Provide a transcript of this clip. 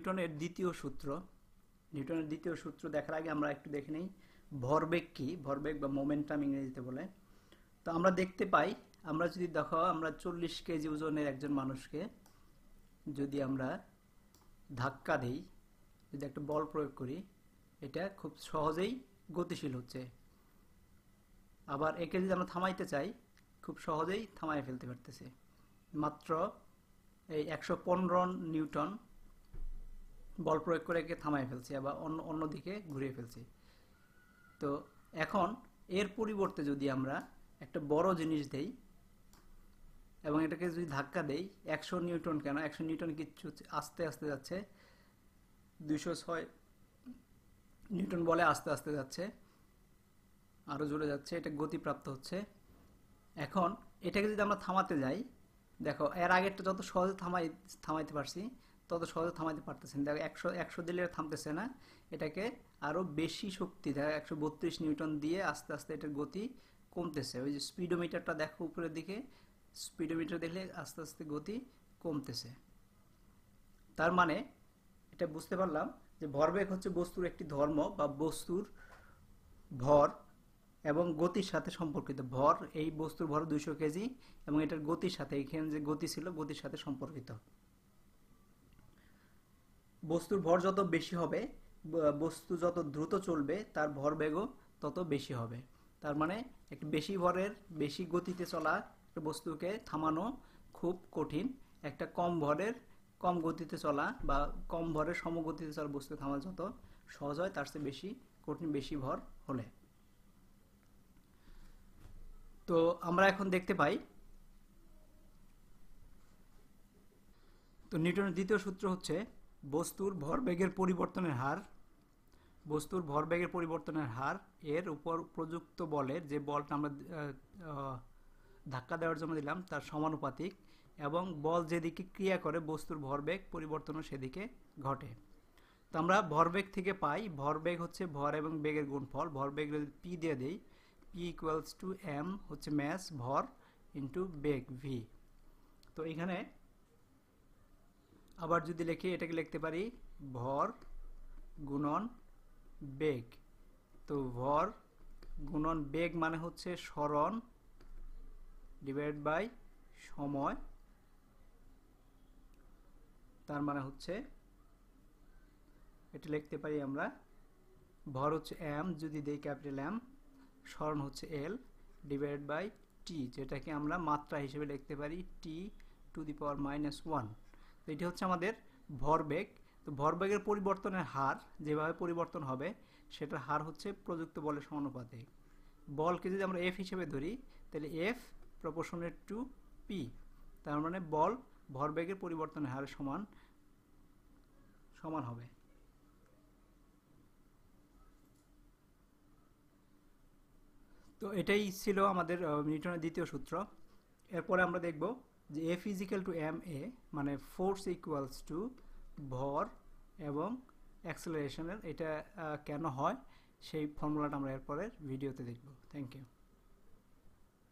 নিউটনের দ্বিতীয় সূত্র। নিউটনের দ্বিতীয় সূত্র দেখার আগে আমরা একটু দেখে নিই। ভরবেগ কি? ভরবেগ বা মোমেন্টাম ইংরেজিতে বলে। তো আমরা দেখতে পাই, আমরা যদি দেখো, আমরা চল্লিশ কেজি ওজনের একজন মানুষকে যদি আমরা ধাক্কা দিই, যদি একটা বল প্রয়োগ করি, এটা খুব সহজেই গতিশীল হচ্ছে। আবার একে যদি আমরা থামাইতে চাই, খুব সহজেই থামাই ফেলতে পারতেছে। মাত্র এই একশো পনেরো নিউটন বল প্রয়োগ করে একে থামাই ফেলছি আবার অন্য অন্যদিকে ঘুরিয়ে ফেলছি। তো এখন এর পরিবর্তে যদি আমরা একটা বড় জিনিস দেই এবং এটাকে যদি ধাক্কা দেই, একশো নিউটন কেন? একশো নিউটন কিচ্ছু আস্তে আস্তে যাচ্ছে। দুইশো ছয় নিউটন বলে আস্তে আস্তে যাচ্ছে। আরও জোরে যাচ্ছে, এটা গতিপ্রাপ্ত হচ্ছে। এখন এটাকে যদি আমরা থামাতে যাই, দেখো এর আগেরটা যত সহজে থামাই, থামাইতে পারছি তত সহজে থামাইতে পারতেছেন। দেখো, একশো একশো দিলে থামতেছে না। এটাকে আরও বেশি শক্তি, দেখো, একশো বত্রিশ নিউটন দিয়ে আস্তে আস্তে এটার গতি কমতেছে। ওই যে স্পিডোমিটারটা দেখো উপরের দিকে, স্পিডোমিটার দেখলে আস্তে আস্তে গতি কমতেছে। তার মানে এটা বুঝতে পারলাম যে ভরবেগ হচ্ছে বস্তুর একটি ধর্ম বা বস্তুর ভর এবং গতির সাথে সম্পর্কিত। ভর, এই বস্তুর ভর দুইশো কেজি এবং এটার গতির সাথে, এখানে যে গতি ছিল, গতির সাথে সম্পর্কিত। বস্তুর ভর যত বেশি হবে বস্তু যত দ্রুত চলবে, তার ভর বেগও তত বেশি হবে। তার মানে একটি বেশি ভরের, বেশি গতিতে চলা একটা বস্তুকে থামানো খুব কঠিন। একটা কম ভরের, কম গতিতে চলা বা কম ভরের সমগতিতে চলা বস্তু থামানো যত সহজ হয়, তার চেয়ে বেশি কঠিন, বেশি ভর হলে। তো আমরা এখন দেখতে পাই, তো নিউটনের দ্বিতীয় সূত্র হচ্ছে বস্তুর ভরবেগের পরিবর্তনের হার, বস্তুর ভরবেগের পরিবর্তনের হার এর উপর প্রযুক্ত বলের যে বলটা আমরা ধাক্কা দেওয়ার জন্য দিলাম, তার সমানুপাতিক এবং বল যেদিকে ক্রিয়া করে, বস্তুর ভরবেগ পরিবর্তনও সেদিকে ঘটে। তো আমরা ভরবেগ থেকে পাই, ভরবেগ হচ্ছে ভর এবং বেগের গুণফল। ভরবেগ যদি পি দিয়ে দেই পি ইকুয়ালস টু এম হচ্ছে ম্যাস ভর ইন্টু বেগ ভি তো এখানে আবার যদি লিখি, এটাকে লিখতে পারি ভর গুণন বেগ। তো ভর গুণন বেগ মানে হচ্ছে স্মরণ ডিভাইড বাই সময়, তার মানে হচ্ছে এটা লিখতে পারি আমরা, ভর হচ্ছে এম যদি দেই ক্যাপিটাল এম স্মরণ হচ্ছে এল ডিভাইড বাই টি যেটাকে আমরা মাত্রা হিসেবে লিখতে পারি T to the power minus one এটি হচ্ছে আমাদের ভরবেগ। তো ভরবেগের পরিবর্তনের হার যেভাবে পরিবর্তন হবে, সেটার হার হচ্ছে প্রযুক্ত বলের সমানুপাতিক বলকে যদি আমরা এফ হিসেবে ধরি, তাহলে এফ প্রপোর্শনের টু পি তার মানে বল ভরবেগের পরিবর্তনের হার সমান সমান হবে। তো এটাই ছিল আমাদের নিউটনের দ্বিতীয় সূত্র। এরপরে আমরা দেখব যে F equal to M A মানে ফোর্স ইকুয়ালস টু ভর এবং অ্যাক্সেলারেশনের এটা কেন হয়? সেই ফর্মুলাটা আমরা এরপরের ভিডিওতে দেখব। Thank you